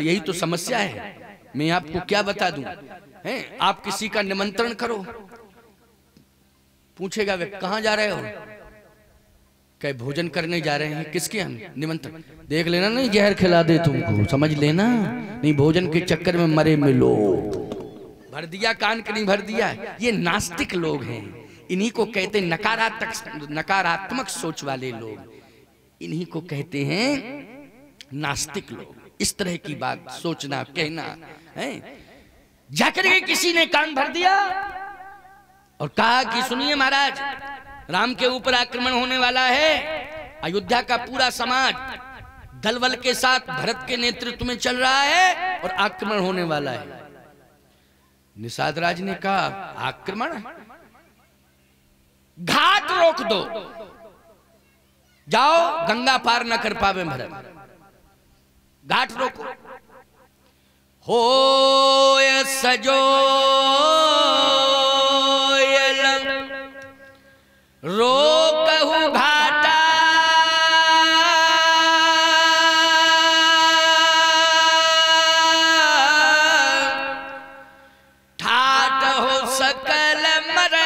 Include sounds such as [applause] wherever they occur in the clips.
यही तो समस्या है। मैं आपको क्या बता दूँ? हैं? आप किसी का निमंत्रण करो। पूछेगा वे कहा जा रहे हो? कहे, भोजन करने जा रहे हैं। किसके हम? निमंत्रण। देख लेना, नहीं, जहर खिला दे तुमको। समझ लेना? नहीं, भोजन के चक्कर में मरे मिलो। भर दिया, कान के नहीं भर दिया। ये नास्तिक लोग हैं। इन्हीं को कहते नकारात्मक नकारात्मक सोच वाले लोग। इन्हीं को कहते हैं नास्तिक लोग। इस तरह की बात सोचना कहना है? जाकर के किसी ने कान भर दिया और कहा कि सुनिए महाराज राम के ऊपर आक्रमण होने वाला है अयोध्या का पूरा समाज दलबल के साथ भरत के नेतृत्व में चल रहा है और आक्रमण होने वाला है। निषाद राज ने कहा आक्रमण? घाट रोक दो। जाओ गंगा पार न कर पावे भरत। घाट रोको। हो सजो रोकहु घाटा। ठाट हो सकल मरे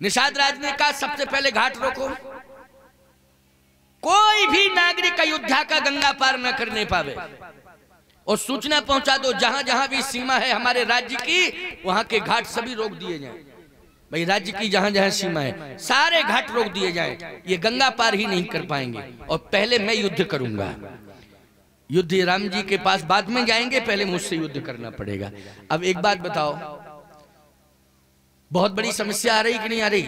निषाद राज ने कहा, सबसे पहले घाट रोको। कोई भी नागरिक अयोध्या का गंगा पार न करने पावे। और सूचना पहुँचा दो, जहाँ जहाँ भी सीमा है हमारे राज्य की, वहाँ के घाट सभी रोक दिए जाए। भाई, राज्य की जहाँ जहाँ सीमा है, सारे घाट रोक दिए जाए। ये गंगा पार ही नहीं कर पाएँगे। और पहले मैं युद्ध करूँगा। युद्ध राम जी के पास बाद में जाएँगे, पहले मुझसे युद्ध करना पड़ेगा। अब एक बात बताओ। बहुत बड़ी समस्या आ रही कि नहीं आ रही?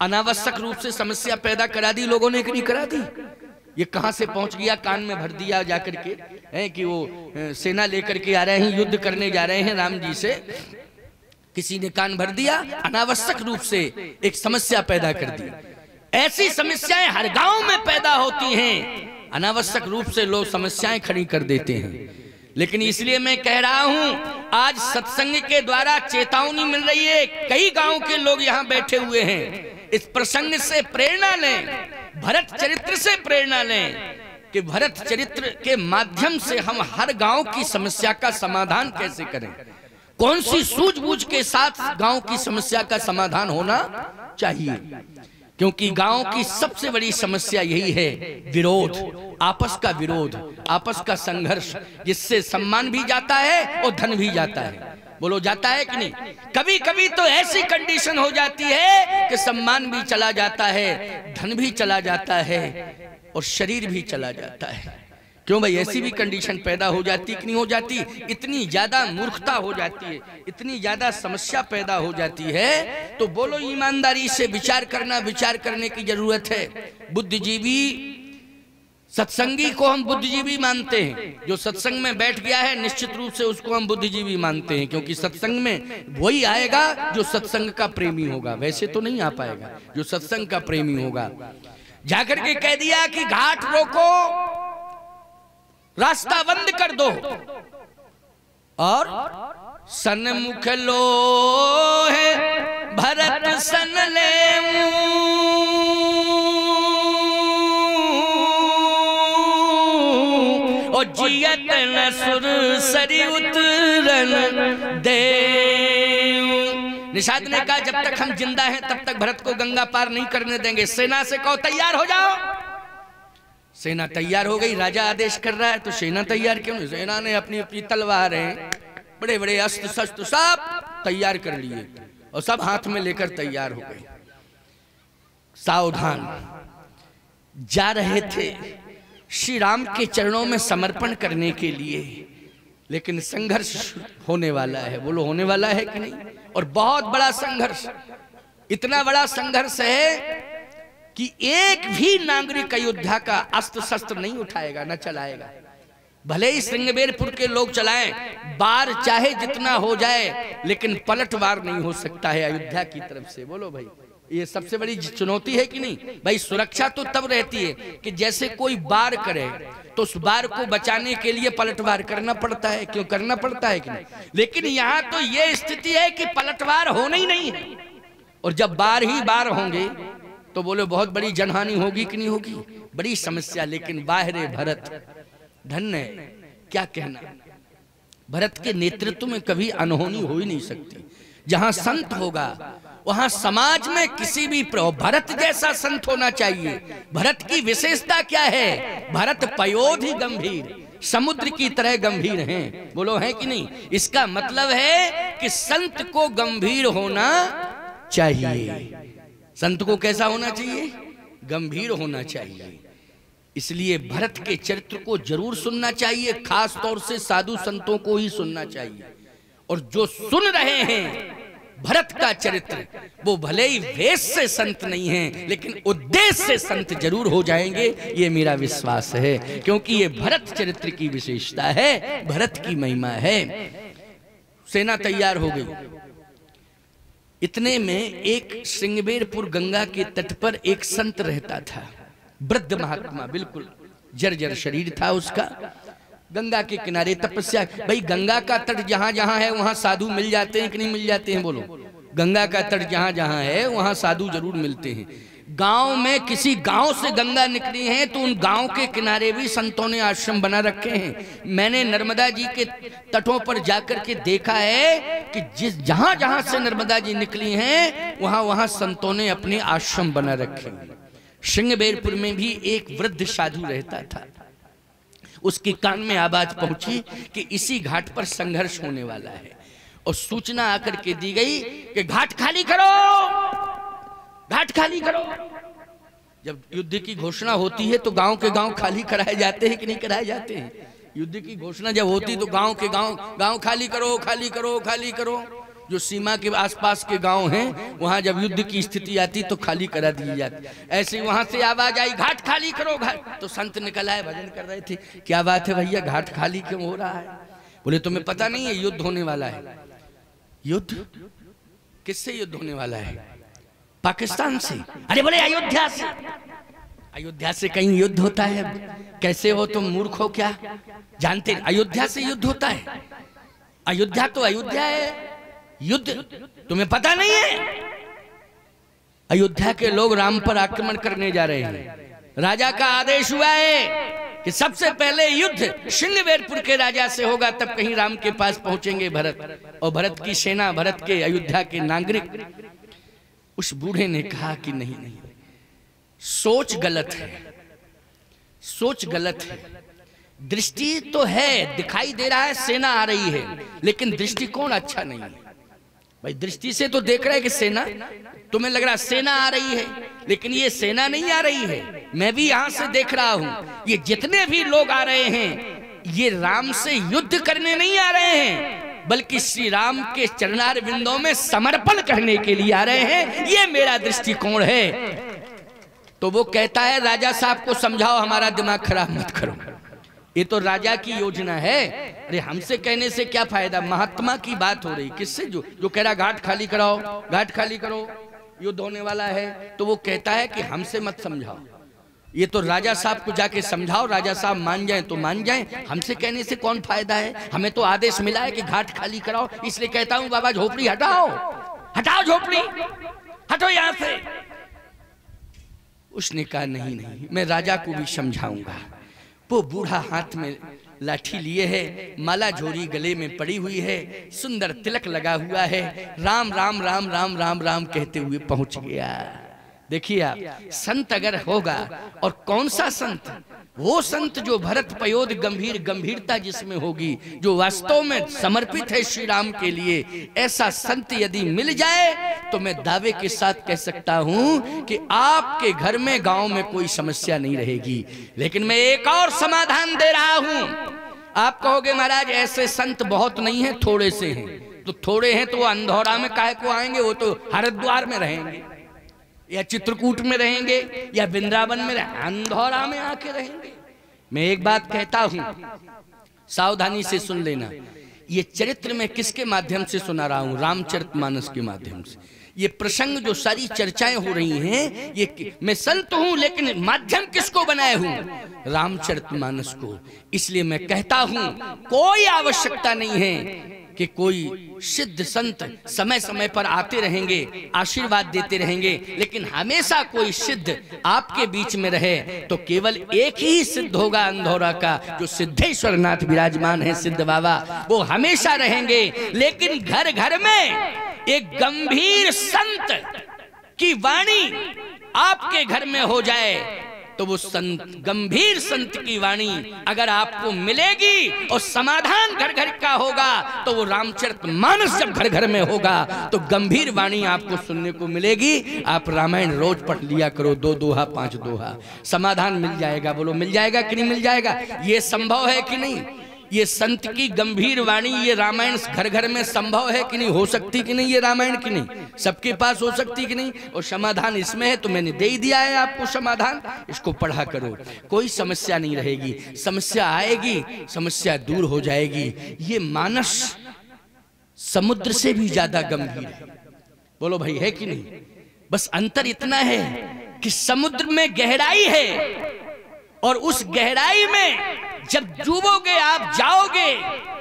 अनावश्यक रूप से समस्या पैदा करा दी, लोगों ने कि करा दी। ये कहाँ से पहुँच गया? कान में भर दिया जाकर के, है कि वो सेना लेकर के आ रहे हैं, युद्ध करने जा रहे हैं राम जी से। किसी ने कान भर दिया, अनावश्यक रूप से एक समस्या पैदा कर दी। ऐसी समस्याएँ हर गाँव में पैदा होती हैं। अनावश्यक रूप से लोग समस्याएँ खड़ी कर देते हैं। लेकिन इसलिए मैं कह रहा हूँ, आज सत्संग के द्वारा चेतावनी मिल रही है, कई गाँव के लोग यहाँ बैठे हुए हैं। इस प्रसंग से प्रेरणा लें, भरत चरित्र से प्रेरणा लें कि भरत चरित्र के माध्यम से हम हर गाँव की समस्या का समाधान कैसे करें? कौन सी सूझबूझ के साथ गाँव की समस्या का समाधान होना चाहिए? क्योंकि गाँव की सबसे बड़ी समस्या यही है विरोध, आपस का विरोध, आपस का संघर्ष, जिससे सम्मान भी जाता है और धन भी जाता है। बोलो जाता है कि नहीं? कभी कभी तो ऐसी कंडीशन हो जाती है कि सम्मान भी चला जाता है धन भी चला जाता है और शरीर भी चला जाता है। क्यों भाई ऐसी भी कंडीशन पैदा हो जाती कि नहीं हो जाती? इतनी ज़्यादा मूर्खता हो जाती है इतनी ज़्यादा समस्या पैदा हो जाती है तो बोलो ईमानदारी से विचार करना विचार करने की ज़रूरत है। बुद्धिजीवी सत्संगी को हम बुद्धिजीवी मानते हैं। जो सत्संग में बैठ गया है, निश्चित रूप से उसको हम बुद्धिजीवी मानते हैं, क्योंकि सत्संग में वही आएगा जो सत्संग का प्रेमी होगा। वैसे तो नहीं आ पाएगा, जो सत्संग का प्रेमी होगा। जाकर के कह दिया कि घाट रोको, रास्ता बंद कर दो। और सन्मुख लो है भरत सन ले जियत सुर सरी उतरन दे निषाद ने कहा, जब तक हम ज़िंदा हैं, तब तक भरत को गंगा पार नहीं करने देंगे। सेना से कहो, तैयार हो जाओ। सेना तैयार हो गई, राजा आदेश कर रहा है तो सेना तैयार क्यों? नहीं सेना ने अपनी अपनी तलवारें बड़े बड़े अस्त्र शस्त्र सब तैयार कर लिए और सब हाथ में लेकर तैयार हो गए। सावधान, जा रहे थे। श्री राम के चरणों में समर्पण करने के लिए। लेकिन संघर्ष होने वाला है। बोलो, होने वाला है कि नहीं? और बहुत बड़ा संघर्ष, इतना बड़ा संघर्ष है कि एक भी नागरिक अयोध्या का अस्त्र शस्त्र नहीं उठाएगा, न चलाएगा। भले ही सिंगबेरपुर के लोग चलाएँ, बार चाहे जितना हो जाए, लेकिन पलटवार नहीं हो सकता है अयोध्या की तरफ़ से। बोलो भाई। ये सबसे बड़ी चुनौती है कि नहीं? भाई, सुरक्षा तो तब रहती है कि जैसे कोई बार करे तो उस बार को बचाने के लिए पलटवार करना पड़ता है, क्यों करना पड़ता है कि नहीं? लेकिन यहाँ तो ये स्थिति है कि पलटवार होना ही नहीं है। और जब बार ही बार होंगे तो बोले, बहुत बड़ी जनहानि होगी कि नहीं होगी? बड़ी समस्या, लेकिन बाहरे भरत, धन्य क्या कहना? भरत के नेतृत्व में कभी अनहोनी हो ही नहीं सकती। जहाँ संत होगा वहाँ समाज में किसी भी भरत जैसा संत होना चाहिए। भरत की विशेषता क्या है? भरत पयोधि गंभीर, समुद्र की तरह गंभीर हैं। बोलो, है कि नहीं? इसका मतलब है कि संत को गंभीर होना चाहिए। संत को कैसा होना चाहिए? गंभीर होना चाहिए। इसलिए भरत के चरित्र को ज़रूर सुनना चाहिए, खास तौर से साधु संतों को ही सुनना चाहिए। और जो सुन रहे हैं भरत का चरित्र। वो भले ही वेश से संत नहीं है, लेकिन उद्देश्य से संत ज़रूर हो जाएँगे, ये मेरा विश्वास है। क्योंकि ये भरत चरित्र की विशेषता है, भरत की महिमा है। सेना तैयार हो गई। इतने में एक सिंगबेरपुर गंगा के तट पर एक संत रहता था। वृद्ध महात्मा, बिल्कुल जर्जर शरीर था उसका। गंगा के किनारे तपस्या। भाई गंगा का तट जहाँ जहाँ है, वहाँ साधु मिल जाते हैं कि नहीं मिल जाते हैं, बोलो। गंगा का तट जहाँ जहाँ है, वहाँ साधु ज़रूर मिलते हैं। गाँव में किसी गाँव से गंगा निकली है तो उन गाँव के किनारे भी संतों ने आश्रम बना रखे हैं। मैंने नर्मदा जी के तटों पर जाकर के देखा है कि जिस जहाँ जहाँ से नर्मदा जी निकली हैं, वहाँ वहाँ संतों ने अपने आश्रम बना रखे हैं। सिंहबेरपुर में भी एक वृद्ध साधु रहता था। उसके कान में आवाज़ पहुँची कि इसी घाट पर संघर्ष होने वाला है। और सूचना आकर के दी गई कि घाट खाली करो। घाट खाली करो। जब युद्ध की घोषणा होती है तो गाँव के गाँव खाली कराए जाते हैं कि नहीं कराए जाते हैं? युद्ध की घोषणा जब होती तो गाँव के गाँव गाँव खाली करो खाली करो खाली करो। जो सीमा के आसपास के गाँव हैं, वहाँ जब युद्ध की स्थिति आती तो खाली करा दी जाती। ऐसे वहाँ से आवाज़ आई, घाट खाली करो, घाट। तो संत निकल आए, भजन कर रहे थे। क्या बात है भैया, घाट खाली क्यों हो रहा है? बोले, तुम्हें पता नहीं है, युद्ध होने वाला है। युद्ध? किससे युद्ध होने वाला है? पाकिस्तान से। अरे बोले, अयोध्या से। अयोध्या से कहीं युद्ध होता है कैसे हो तुम मूर्ख हो क्या? जानते, अयोध्या से युद्ध होता है? अयोध्या तो अयोध्या है। युद्ध? तुम्हें पता नहीं है? अयोध्या के लोग राम पर आक्रमण करने जा रहे हैं। राजा का आदेश हुआ है कि सबसे पहले युद्ध सिंहवेरपुर के राजा से होगा, तब कहीं राम के पास पहुँचेंगे भरत। और भरत की सेना, भरत के अयोध्या के नागरिक, उस बूढ़े ने कहा कि नहीं नहीं। सोच गलत है। सोच गलत है। दृष्टि तो है, दिखाई दे रहा है, सेना आ रही है, लेकिन दृष्टिकोण अच्छा नहीं है। भाई, दृष्टि से तो देख रहा है कि सेना, तुम्हें लग रहा सेना आ रही है, लेकिन ये सेना नहीं आ रही है। मैं भी यहाँ से देख रहा हूँ, ये जितने भी लोग आ रहे हैं, ये राम से युद्ध करने नहीं आ रहे हैं, बल्कि श्री राम के चरणार बिंदों में समर्पण करने के लिए आ रहे हैं, ये मेरा दृष्टिकोण है। तो वो कहता है, राजा साहब को समझाओ, हमारा दिमाग खराब मत करो। ये तो राजा की योजना है अरे, हमसे कहने से क्या फ़ायदा? महात्मा की बात हो रही। किससे? जो जो कह रहा, घाट खाली कराओ, घाट खाली करो। युद्ध होने वाला है। तो वो कहता है कि हमसे मत समझाओ। ये तो राजा साहब को जाके समझाओ। राजा साहब मान जाए तो मान जाए। हमसे कहने से कौन फ़ायदा है? हमें तो आदेश मिला है कि घाट खाली कराओ। इसलिए कहता हूँ, बाबा, झोपड़ी हटाओ। हटाओ झोपड़ी। हटो यहाँ से। उसने कहा, नहीं नहीं। मैं राजा को भी समझाऊँगा। वो बूढ़ा हाथ में लाठी लिए है, माला झोरी गले में पड़ी हुई है, सुंदर तिलक लगा हुआ है, राम राम राम राम राम राम कहते हुए पहुँच गया। देखिए आप, संत अगर होगा और कौन सा संत वो संत जो भरत पयोद गंभीर गंभीरता जिसमें होगी, जो वास्तव में समर्पित है श्री राम के लिए, ऐसा संत यदि मिल जाए तो मैं दावे के साथ कह सकता हूँ कि आपके घर में गाँव में कोई समस्या नहीं रहेगी। लेकिन मैं एक और समाधान दे रहा हूँ। आप कहोगे, महाराज, ऐसे संत बहुत नहीं है, थोड़े से हैं। तो थोड़े हैं तो वो अंधौरा में काहे को आएँगे, वो तो हरिद्वार में रहेंगे। या चित्रकूट में रहेंगे, या वृंदावन में अंधौरा में आके रहेंगे। मैं एक बात कहता हूँ, सावधानी से सुन लेना। ये चरित्र में किसके माध्यम से सुना रहा हूँ? रामचरित मानस के माध्यम से। ये प्रसंग जो सारी चर्चाएँ हो रही हैं, ये मैं संत हूँ, लेकिन माध्यम किसको बनाए हूँ? रामचरित मानस को। इसलिए मैं कहता हूँ, कोई आवश्यकता नहीं है। कि कोई सिद्ध संत समय समय पर आते रहेंगे, आशीर्वाद देते रहेंगे, लेकिन हमेशा कोई सिद्ध आपके बीच में रहे तो केवल एक ही सिद्ध होगा अंधौरा का, जो सिद्धेश्वर नाथ विराजमान है सिद्ध बाबा। वो हमेशा रहेंगे, लेकिन घर घर में एक गंभीर संत की वाणी आपके घर में हो जाए। तो वो संत गंभीर संत की वाणी अगर आपको मिलेगी और समाधान घर घर का होगा तो वो रामचरित मानस जब घर घर में होगा तो गंभीर वाणी आपको सुनने को मिलेगी। आप रामायण रोज पढ़ लिया करो, दो दोहा, पाँच दोहा। समाधान मिल जाएगा, बोलो, मिल जाएगा कि नहीं मिल जाएगा? ये संभव है कि नहीं? ये संत की गंभीर वाणी, ये रामायण घर घर में संभव है कि नहीं? हो सकती कि नहीं ये रामायण की नहीं? सबके पास हो सकती कि नहीं? और समाधान इसमें है तो मैंने दे ही दिया है आपको समाधान। इसको पढ़ा करो। कोई समस्या नहीं रहेगी। समस्या आएगी, समस्या दूर हो जाएगी। ये मानस समुद्र से भी ज़्यादा गंभीर है। बोलो भाई, है कि नहीं? बस अंतर इतना है कि समुद्र में गहराई है और उस गहराई में जब डूबोगे, आप जाओगे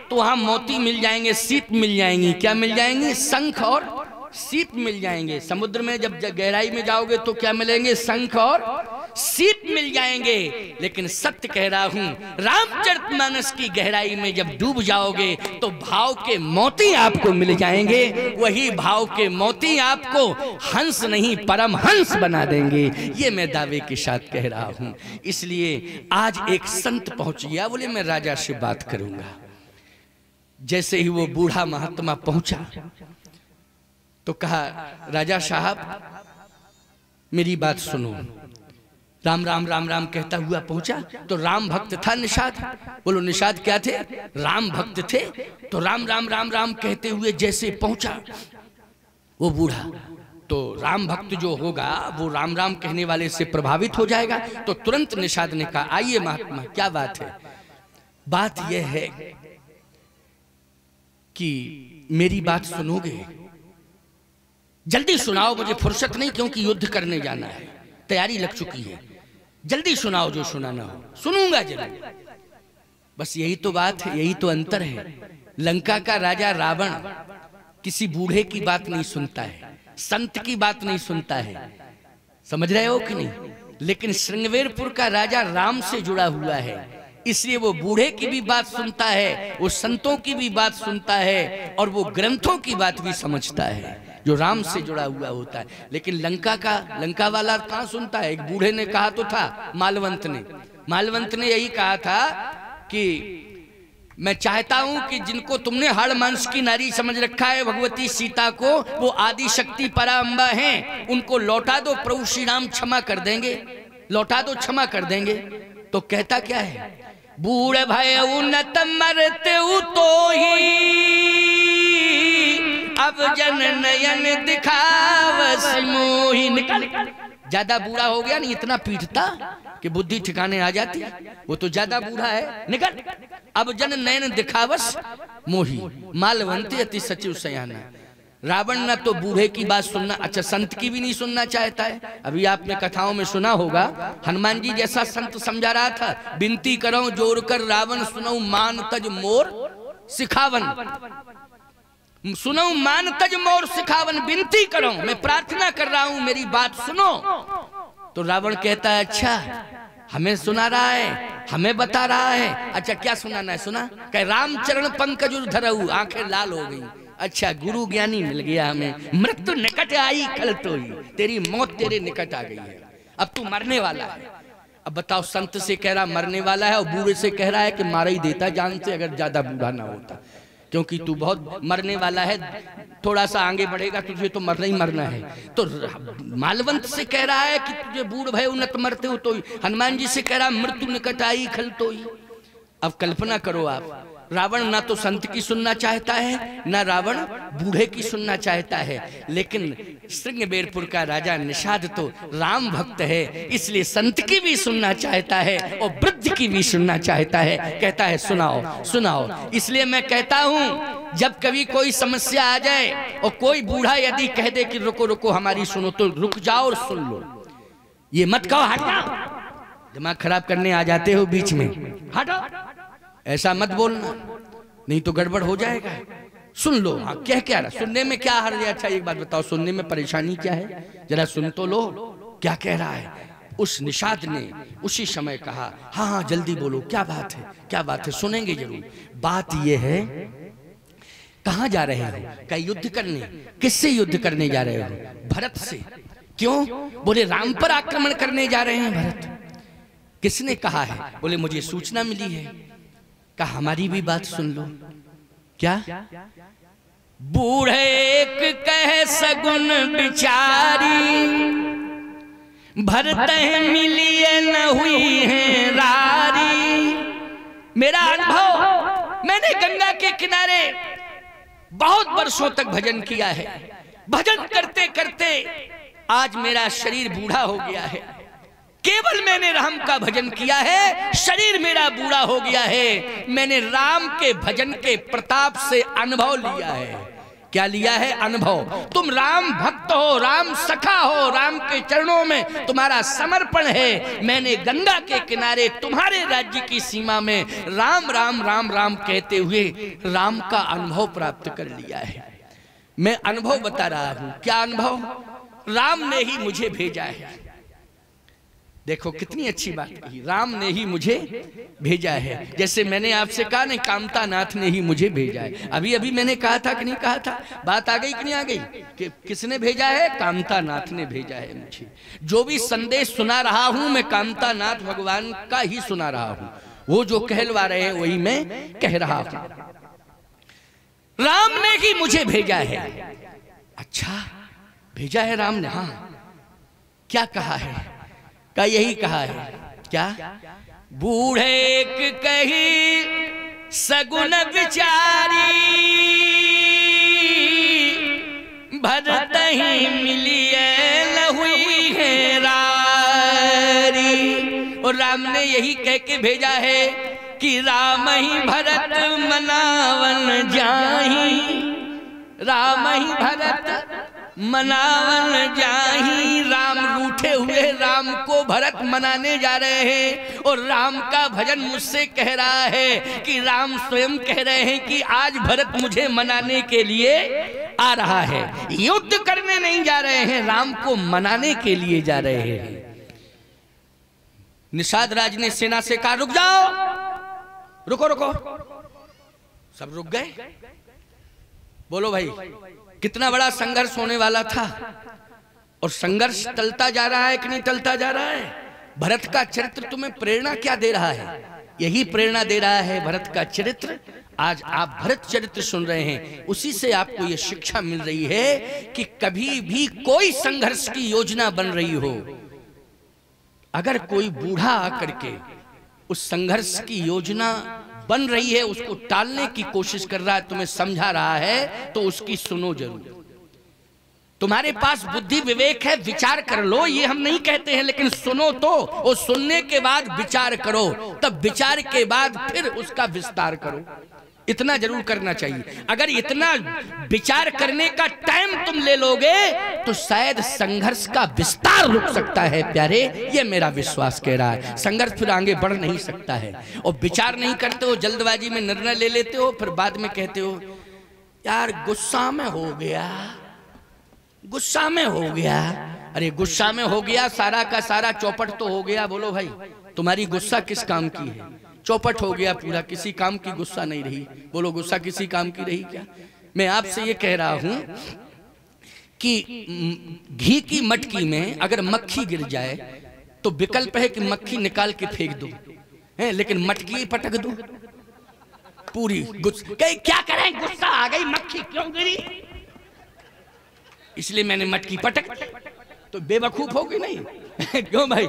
तो वहाँ मोती मिल जाएँगे, सीप मिल जाएँगी। क्या मिल जाएँगी? शंख और सीप मिल जाएँगे। समुद्र में जब गहराई में जाओगे तो क्या मिलेंगे? शंख और सीप मिल जाएँगे। लेकिन सत्य कह रहा हूँ, रामचरित मानस की गहराई में जब डूब जाओगे तो भाव के मोती आपको मिल जाएँगे। वही भाव के मोती आपको हंस नहीं परम हंस बना देंगे। ये मैं दावे के साथ कह रहा हूँ। इसलिए आज एक संत पहुँच गया, बोले, मैं राजा से बात करूँगा। जैसे ही वो बूढ़ा महात्मा पहुँचा तो कहा, राजा साहब, मेरी बात सुनो। राम राम राम राम कहता हुआ पहुँचा तो राम भक्त था निषाद। बोलो, निषाद क्या थे? राम भक्त थे तो राम राम राम राम कहते हुए जैसे पहुँचा, वो बूढ़ा। तो राम भक्त जो होगा, वो राम राम कहने वाले से प्रभावित हो जाएगा तो तुरंत निषाद ने कहा, आइए महात्मा, क्या बात है? बात यह है कि मेरी बात सुनोगे? जल्दी सुनाओ, मुझे फुर्सत नहीं, क्योंकि युद्ध करने जाना है। तैयारी लग चुकी है। जल्दी सुनाओ जो सुनाना हो। सुनूँगा ज़रूर बस यही तो बात है, यही तो अंतर है। लंका का राजा रावण किसी बूढ़े की बात नहीं सुनता है, संत की बात नहीं सुनता है। समझ रहे हो कि नहीं? लेकिन श्रृंगवेरपुर का राजा राम से जुड़ा हुआ है। इसलिए वो बूढ़े की भी बात सुनता है, वो संतों की भी बात सुनता है और वो ग्रंथों की बात भी समझता है। जो राम से जुड़ा हुआ होता है। लेकिन लंका का, लंका वाला कहाँ सुनता है? एक बूढ़े ने कहा तो था, मालवंत ने। मालवंत ने यही कहा था कि मैं चाहता हूँ कि जिनको तुमने हर मांस की नारी समझ रखा है, भगवती सीता को, वो आदि शक्ति पराम्बा हैं, उनको लौटा दो, प्रभु श्री राम क्षमा कर देंगे। लौटा दो, क्षमा कर देंगे। तो कहता क्या है? बूढ़ भय उन्नत मरते तो ही। अब जन नयन दिखावस मोही निकल ज़्यादा बूढ़ा हो गया नहीं, इतना पीटता कि बुद्धि ठिकाने आ जाती। वो तो ज़्यादा बूढ़ा है। निकल। अब जन नयन दिखावस मोही। मालवंती अति सचिव सयाना। रावण ना तो बूढ़े की बात सुनना अच्छा संत की भी नहीं सुनना चाहता है। अभी आपने कथाओं में सुना होगा, हनुमान जी जैसा संत समझा रहा था, बिनती करो ज़ोर कर रावण सुनो मान तज मोर सिखावन। सुनो मान तज मोर सिखावन विनती करो। मैं प्रार्थना कर रहा हूँ, मेरी बात सुनो। तो रावण कहता है अच्छा हमें सुना रहा है, हमें बता रहा है। अच्छा क्या सुनाना है? सुना, कह, रामचरण पंकज धरऊ आँखें लाल हो गई। अच्छा गुरु ज्ञानी मिल गया हमें, मृत्यु निकट आई कल तो ही, तेरी मौत तेरे निकट आ गई है। अब तू मरने वाला है। अब बताओ, संत से कह रहा, मरने वाला है और बूढ़े से कह रहा है कि मारा ही देता जान से, अगर ज़्यादा बूढ़ा ना होता। क्योंकि तू बहुत मरने वाला है थोड़ा सा आगे बढ़ेगा, तुझे तो मरना ही मरना है। तो मालवंत से कह रहा है कि तुझे बूढ़ भय उन्नत मरते हो तो हनुमान जी से कह रहा मृत्यु निकट आई, खल तो अब कल्पना करो आप रावण ना तो संत की सुनना चाहता है, ना रावण बूढ़े की सुनना चाहता है। लेकिन श्रृंगबेरपुर का राजा निषाद तो राम भक्त है, इसलिए संत की भी सुनना चाहता है और वृद्ध की भी सुनना चाहता है। कहता है, सुनाओ सुनाओ। इसलिए मैं कहता हूँ, जब कभी कोई समस्या आ जाए और कोई बूढ़ा यदि कह दे कि रुको रुको, हमारी सुनो तो रुक जाओ और सुन लो। ये मत कहो हट जाओ दिमाग खराब करने आ जाते हो बीच में। हटो ऐसा मत बोलना। नहीं तो गड़बड़ हो जाएगा। सुन लो हाँ क्या क्या रहा, सुनने में क्या हर अच्छा एक बात बताओ, सुनने में परेशानी क्या है? जरा सुन तो लो, क्या कह रहा है? उस निषाद ने उसी समय कहा हाँ हाँ जल्दी बोलो, क्या बात है? क्या बात है? सुनेंगे ज़रूर। बात यह है, कहा जा रहे हो? क्या युद्ध करने? किससे युद्ध करने जा रहे हो? भरत से। क्यों? बोले, राम पर आक्रमण करने जा रहे हैं भरत। किसने कहा है? बोले, मुझे सूचना मिली है। कहा हमारी भी बात सुन लो। क्या? बूढ़े एक कह सगुन बिचारी भरत मिलिए न हुई है रारी। मेरा अनुभव मैंने गंगा के किनारे बहुत वर्षों तक भजन किया है। भजन करते करते आज मेरा शरीर बूढ़ा हो गया है। केवल मैंने राम का भजन किया है, शरीर मेरा बूढ़ा हो गया है। मैंने राम के भजन के प्रताप से अनुभव लिया है। क्या लिया है? अनुभव। तुम राम भक्त हो, राम सखा हो, राम के चरणों में तुम्हारा समर्पण है। मैंने गंगा के किनारे तुम्हारे राज्य की सीमा में राम राम राम राम कहते हुए राम का अनुभव प्राप्त कर लिया है। मैं अनुभव बता रहा हूँ। क्या अनुभव? राम ने ही मुझे भेजा है। देखो कितनी अच्छी बात कही राम ने ही मुझे भेजा है। जैसे मैंने आपसे कहा नहीं कामता नाथ ने ही मुझे भेजा है। अभी अभी मैंने कहा था कि नहीं कहा था? बात आ गई कि नहीं आ गई? कि किसने भेजा है? कामता नाथ ने भेजा है मुझे। जो भी संदेश सुना रहा हूँ मैं कामता नाथ भगवान का ही सुना रहा हूँ। वो जो कहलवा रहे हैं वही मैं कह रहा हूँ। राम ने ही मुझे भेजा है। अच्छा भेजा है राम ने हाँ। क्या कहा है? का यही कहा है। क्या? बूढ़े कही, सगुन विचारी भरत ही मिलिए लहुई है रारी और राम ने यही कह के भेजा है कि राम ही भरत मनावन जाही। राम ही भरत मनावन जाही। राम रूठे हुए राम को भरत मनाने जा रहे हैं और राम का भजन मुझसे कह रहा है कि राम स्वयं कह रहे हैं कि आज भरत मुझे मनाने के लिए आ रहा है। युद्ध करने नहीं जा रहे हैं, राम को मनाने के लिए जा रहे हैं। निषाद राज ने सेना से कहा, रुक जाओ। रुको रुको। सब रुक गए? बोलो भाई। कितना बड़ा संघर्ष होने वाला था। और संघर्ष टलता जा रहा है कि नहीं टलता जा रहा है? भरत का चरित्र तुम्हें प्रेरणा क्या दे रहा है? यही प्रेरणा दे रहा है भरत का चरित्र। आज आप भरत चरित्र सुन रहे हैं। उसी से आपको यह शिक्षा मिल रही है कि कभी भी कोई संघर्ष की योजना बन रही हो। अगर कोई बूढ़ा आकर के उस संघर्ष की योजना बन रही है, उसको टालने की कोशिश कर रहा है, तुम्हें समझा रहा है तो उसकी सुनो ज़रूर। तुम्हारे पास बुद्धि विवेक है, विचार कर लो, ये हम नहीं कहते हैं, लेकिन सुनो तो और सुनने के बाद विचार करो, तब विचार के बाद फिर उसका विस्तार करो। इतना ज़रूर करना चाहिए। अगर इतना विचार करने का टाइम तुम ले लोगे तो शायद संघर्ष का विस्तार रुक सकता है प्यारे। ये मेरा विश्वास कह रहा है। संघर्ष फिर आगे बढ़ नहीं सकता है। और विचार नहीं करते हो जल्दबाजी में निर्णय ले लेते हो फिर बाद में कहते हो यार गुस्सा में हो गया। गुस्सा में हो गया। अरे गुस्सा में हो गया सारा का सारा चौपट तो हो गया। बोलो भाई तुम्हारी गुस्सा किस काम की है? चौपट हो गया पूरा, किसी काम की गुस्सा नहीं रही। बोलो, गुस्सा किसी काम की रही क्या? मैं आपसे ये कह रहा हूँ कि घी की मटकी में अगर मक्खी गिर जाए तो विकल्प है कि मक्खी निकाल के फेंक दो। है, लेकिन मटकी पटक दो। पूरी गुस्सा। क्या करें? गुस्सा आ गई, मक्खी क्यों गिरी? इसलिए मैंने मटकी पटक तो बेवकूफ़ होगी नहीं? [laughs] क्यों भाई?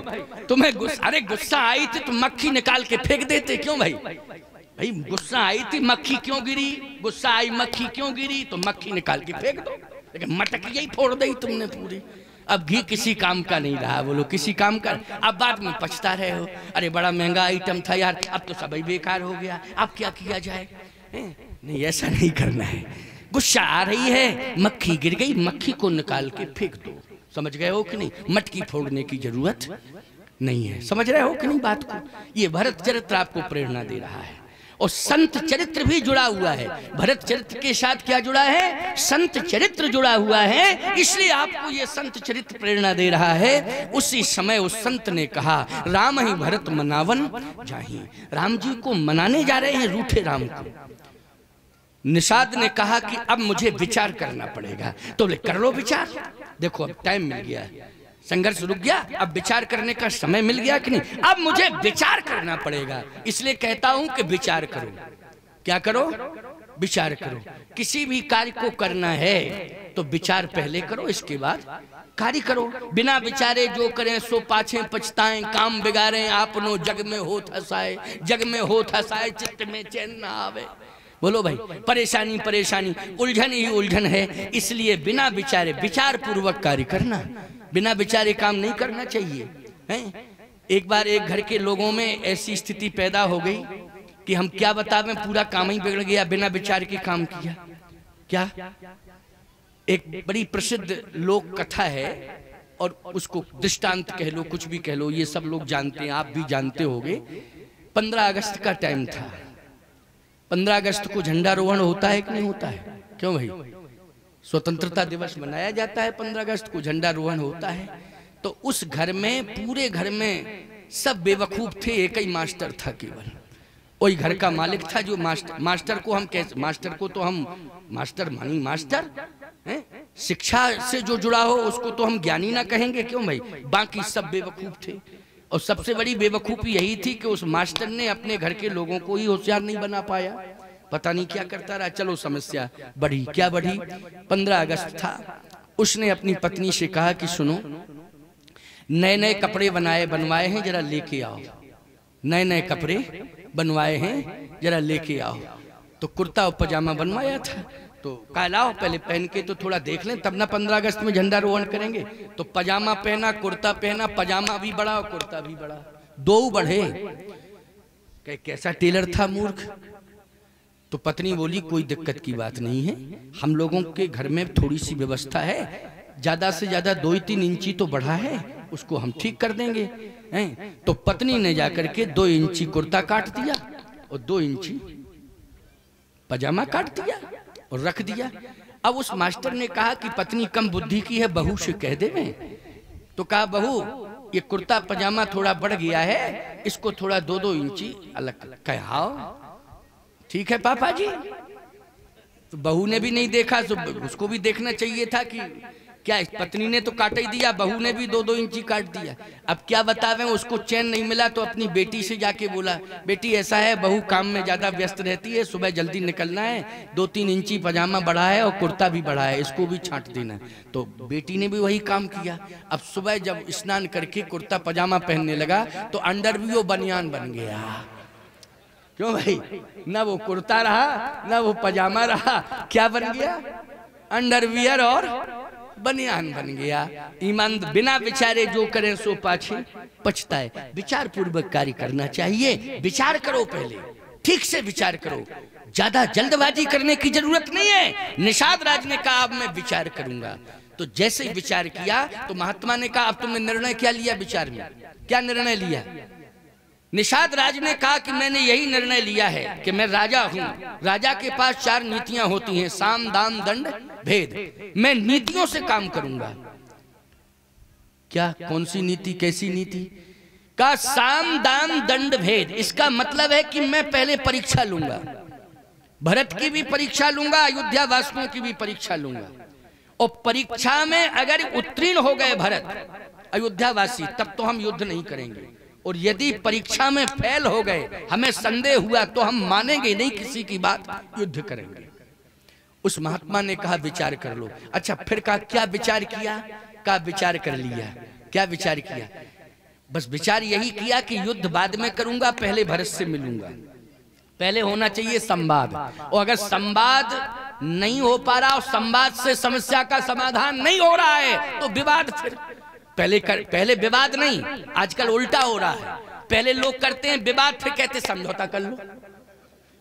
तुम्हें अरे गुस्सा आई थी तो मक्खी निकाल के फेंक देते, क्यों भाई? भाई, गुस्सा आई थी, मक्खी क्यों गिरी? गुस्सा आई, मक्खी क्यों गिरी? तो मक्खी निकाल के फेंक दो। लेकिन मटक यही फोड़ दी तुमने पूरी। अब घी किसी काम का नहीं रहा, बोलो, किसी काम का अब बाद में पछता रहे हो। अरे, बड़ा महँगा आइटम था यार, अब तो सब बेकार हो गया। अब क्या किया जाए? नहीं, ऐसा नहीं करना है। गुस्सा आ रही है, मक्खी गिर गई, मक्खी को निकाल के फेंक दो। समझ गए हो कि नहीं? मटकी फोड़ने की ज़रूरत नहीं है। समझ रहे हो कि नहीं बात को? ये भरत चरित्र आपको प्रेरणा दे रहा है। और संत चरित्र भी जुड़ा हुआ है। भरत चरित्र के साथ क्या जुड़ा है? संत चरित्र जुड़ा हुआ है। इसलिए आपको ये संत चरित्र प्रेरणा दे रहा है। उसी समय उस संत ने कहा, राम ही भरत मनावन जाही। राम जी को मनाने जा रहे हैं रूठे राम को। निषाद ने कहा कि अब मुझे विचार करना पड़ेगा। तो बोले, कर लो विचार। देखो अब टाइम मिल गया है। संघर्ष रुक गया अब विचार करने का समय मिल गया कि नहीं? अब मुझे विचार करना पड़ेगा। इसलिए कहता हूँ कि विचार करो। क्या करो? विचार करो। किसी भी कार्य को करना है तो विचार पहले करो इसके बाद कार्य करो। बिना विचारे जो करें सो पाछे पछताएँ काम बिगाड़े आपनो जग में हो हसाए जग में हो हसाए चित्त में चैन ना आवे। बोलो भाई, परेशानी परेशानी। उलझन ही उलझन है। इसलिए बिना विचारे विचार पूर्वक कार्य करना, बिना विचारे काम नहीं करना चाहिए, हैं? एक बार एक घर के लोगों में ऐसी स्थिति पैदा हो गई कि हम क्या बतावें पूरा काम ही बिगड़ गया, बिना विचार के काम किया। क्या? एक बड़ी प्रसिद्ध लोक कथा है और उसको दृष्टांत कह लो, कुछ भी कह लो, ये सब लोग जानते हैं, आप भी जानते होंगे। पंद्रह अगस्त का टाइम था। पंद्रह अगस्त को झंडारोहण होता है कि नहीं होता है? क्यों भाई? स्वतंत्रता दिवस मनाया जाता है पंद्रह अगस्त को, झंडारोहण होता है। तो उस घर में, पूरे घर में सब बेवकूफ़ थे, एक ही मास्टर था केवल। वही घर का मालिक था जो मास्टर मास्टर को हम कैसे मास्टर को तो हम मास्टर मानी मास्टर, है? शिक्षा से जो जुड़ा हो, उसको तो हम ज्ञानी ना कहेंगे, क्यों भाई? बाकी सब बेवकूफ़ थे। और सबसे बड़ी बेवकूफ़ी यही थी कि उस मास्टर ने अपने घर के लोगों को ही होशियार नहीं बना पाया। पता नहीं क्या करता रहा। चलो, समस्या बढ़ी। क्या बढ़ी? पंद्रह अगस्त था। उसने अपनी पत्नी से कहा कि सुनो नए नए कपड़े बनाए, बनवाए हैं, जरा लेके आओ। नए नए कपड़े बनवाए हैं, जरा लेके आओ। तो कुर्ता और पजामा बनवाया था। तो कहा लाओ पहले पहन के तो थोड़ा देख लें, तब ना पंद्रह अगस्त में झंडा रोहण करेंगे। तो पजामा पहना, कुर्ता पहना, पजामा भी बड़ा और कुर्ता भी बड़ा। दो बढ़े। कैसा टेलर था मूर्ख? तो पत्नी बोली, कोई दिक्कत की बात नहीं है। हम लोगों के घर में थोड़ी सी व्यवस्था है। ज़्यादा से ज़्यादा दो ही तीन इंची तो बढ़ा है, उसको हम ठीक कर देंगे। हैं? तो पत्नी ने जाकर के दो इंची कुर्ता काट दिया और दो इंची पजामा काट दिया। और रख दिया। अब उस मास्टर ने कहा कि पत्नी कम बुद्धि की है, बहू से कह दे तो कहा, बहू, ये कुर्ता पजामा थोड़ा बढ़ गया है, इसको थोड़ा दो दो इंची अलग कहाओ। ठीक है पापा जी? तो बहू ने भी नहीं देखा तो उसको भी देखना चाहिए था कि क्या पत्नी ने तो काट ही दिया, बहू ने भी दो दो इंची काट दिया। अब क्या बतावे, उसको चैन नहीं मिला तो अपनी बेटी से जाके बोला, बेटी, ऐसा है, बहू काम में ज़्यादा व्यस्त रहती है, सुबह जल्दी निकलना है दो तीन इंची पजामा बढ़ा है और कुर्ता भी बढ़ा है इसको भी छाट देना तो बेटी ने भी वही काम किया। अब सुबह जब स्नान करके कुर्ता पजामा पहनने लगा तो अंडर भी वो बनियान बन गया। क्यों भाई? ना वो कुर्ता रहा, ना वो पजामा रहा, क्या बन गया? अंडरवियर और बनियान बन गया। ईमान बिना विचारे जो करें सो पाछे पछताए। विचार पूर्वक कार्य करना चाहिए। विचार करो पहले। ठीक से विचार करो। ज़्यादा जल्दबाजी करने की ज़रूरत नहीं है। निषाद राज ने कहा, अब मैं विचार करूँगा। तो जैसे ही विचार किया तो महात्मा ने कहा, अब तुमने निर्णय क्या लिया विचार में? क्या निर्णय लिया? निषाद राज ने कहा कि मैंने यही निर्णय लिया है कि मैं राजा हूँ। राजा के पास चार नीतियाँ होती हैं, साम, दाम, दंड, भेद। मैं नीतियों से काम करूँगा। क्या कौन सी नीति, कैसी नीति? का साम, दाम, दंड, भेद। इसका मतलब है कि मैं पहले परीक्षा लूँगा। भरत की भी परीक्षा लूँगा, अयोध्या वासियों की भी परीक्षा लूँगा। और परीक्षा में अगर उत्तीर्ण हो गए भरत, अयोध्या वासी, तब तो हम युद्ध नहीं करेंगे। और यदि परीक्षा में फेल हो गए हमें संदेह हुआ तो हम मानेंगे नहीं किसी की बात युद्ध करेंगे। उस महात्मा ने कहा विचार कर लो। अच्छा फिर कहा क्या विचार किया का विचार कर लिया। क्या? विचार किया? बस विचार यही किया कि युद्ध बाद में करूँगा पहले भरत से मिलूँगा। पहले होना चाहिए संवाद। और अगर संवाद नहीं हो पा रहा और संवाद से समस्या का समाधान नहीं हो रहा है तो विवाद फिर पहले कर, पहले विवाद नहीं, आजकल उल्टा हो रहा है। पहले लोग करते हैं विवाद, फिर कहते समझौता कर लो।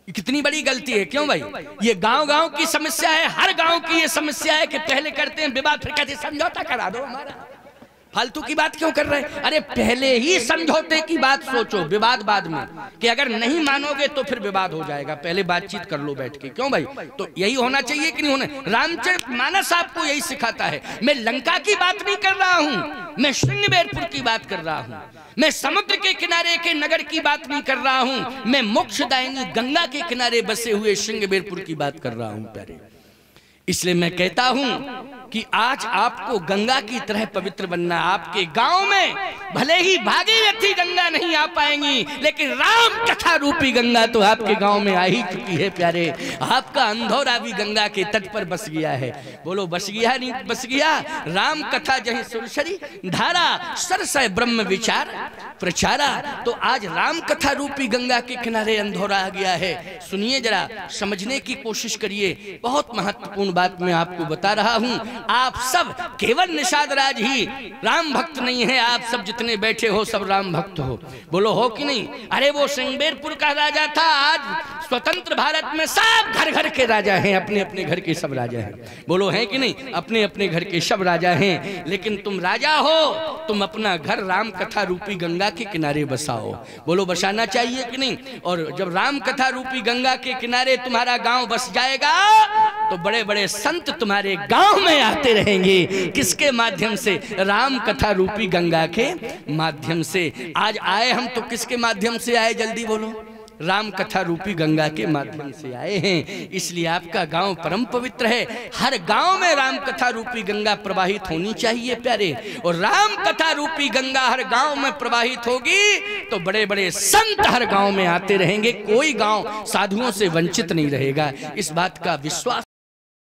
कितनी बड़ी गलती है, क्यों भाई? ये गाँव गाँव की समस्या है, हर गाँव की ये समस्या है कि पहले करते हैं विवाद, फिर कहते समझौता करा दो हमारा। फालतू की बात क्यों कर रहे हैं? अरे, पहले ही समझौते की बात सोचो, विवाद बाद में, कि अगर नहीं मानोगे तो फिर विवाद हो जाएगा। पहले बातचीत कर लो बैठ के। क्यों भाई? तो यही होना चाहिए कि नहीं होना? रामचरित मानस आपको यही सिखाता है। मैं लंका की बात नहीं कर रहा हूँ, मैं श्रृंगबेरपुर की बात कर रहा हूँ। मैं समुद्र के किनारे के नगर की बात नहीं कर रहा हूँ, मैं मोक्षदायिनी गंगा के किनारे बसे हुए श्रृंगबेरपुर की बात कर रहा हूँ, प्यारे। इसलिए मैं कहता हूँ कि आज आपको गंगा की तरह पवित्र बनना आपके गाँव में भले ही भागीरथी गंगा नहीं आ पाएँगी, लेकिन राम कथा रूपी गंगा तो आपके गाँव में आ ही चुकी है, प्यारे। आपका अंधौरा भी गंगा के तट पर बस गया है। बोलो, बस गया नहीं, बस गया। राम कथा जही सुरसरी धारा सरसय ब्रह्म विचार, प्रचारा। तो आज राम कथा रूपी गंगा के किनारे अंधौरा आ गया है। सुनिए जरा, समझने की कोशिश करिए। बहुत महत्वपूर्ण बात मैं आपको बता रहा हूँ। आप सब केवल निषाद राज ही राम भक्त नहीं है। आप सब जितने बैठे हो सब राम भक्त हो। बोलो, हो कि नहीं? अरे वो सिंगेरपुर का राजा था। आज स्वतंत्र भारत में सब घर घर के राजा हैं अपने अपने घर के सब राजा हैं। बोलो, हैं कि नहीं? अपने अपने घर के सब राजा हैं। लेकिन तुम राजा हो, तुम अपना घर राम कथा रूपी गंगा के किनारे बसाओ। बोलो, बसाना चाहिए कि नहीं? और जब राम कथा रूपी गंगा के किनारे तुम्हारा गाँव बस जाएगा तो बड़े बड़े संत तुम्हारे गाँव में आते रहेंगे। किसके माध्यम से? राम कथा रूपी गंगा के माध्यम से। आज आए हम तो किसके माध्यम से आए? जल्दी बोलो। राम कथा रूपी गंगा के माध्यम से आए हैं। इसलिए आपका गाँव परम पवित्र है। हर गाँव में राम कथा रूपी गंगा प्रवाहित होनी चाहिए, प्यारे। और राम कथा रूपी गंगा हर गाँव में प्रवाहित होगी तो बड़े बड़े संत हर गाँव में आते रहेंगे। कोई गाँव साधुओं से वंचित नहीं रहेगा। इस बात का विश्वास